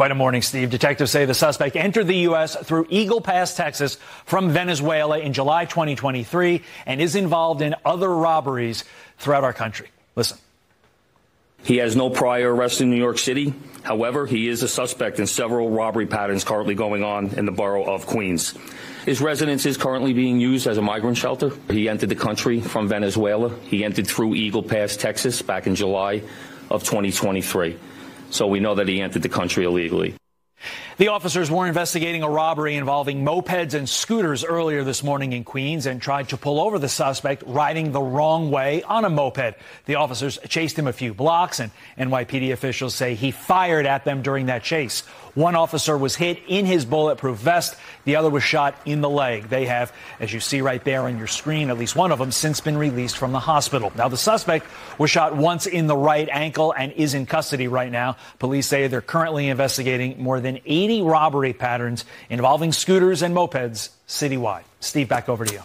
Quite a morning, Steve. Detectives say the suspect entered the U.S. through Eagle Pass, Texas, from Venezuela in July 2023 and is involved in other robberies throughout our country. Listen. He has no prior arrest in New York City. However, he is a suspect in several robbery patterns currently going on in the borough of Queens. His residence is currently being used as a migrant shelter. He entered the country from Venezuela. He entered through Eagle Pass, Texas, back in July of 2023. So we know that he entered the country illegally. The officers were investigating a robbery involving mopeds and scooters earlier this morning in Queens and tried to pull over the suspect riding the wrong way on a moped. The officers chased him a few blocks, and NYPD officials say he fired at them during that chase. One officer was hit in his bulletproof vest. The other was shot in the leg. They have, as you see right there on your screen, at least one of them since been released from the hospital. Now, the suspect was shot once in the right ankle and is in custody right now. Police say they're currently investigating more than 80 robbery patterns involving scooters and mopeds citywide. Steve, back over to you.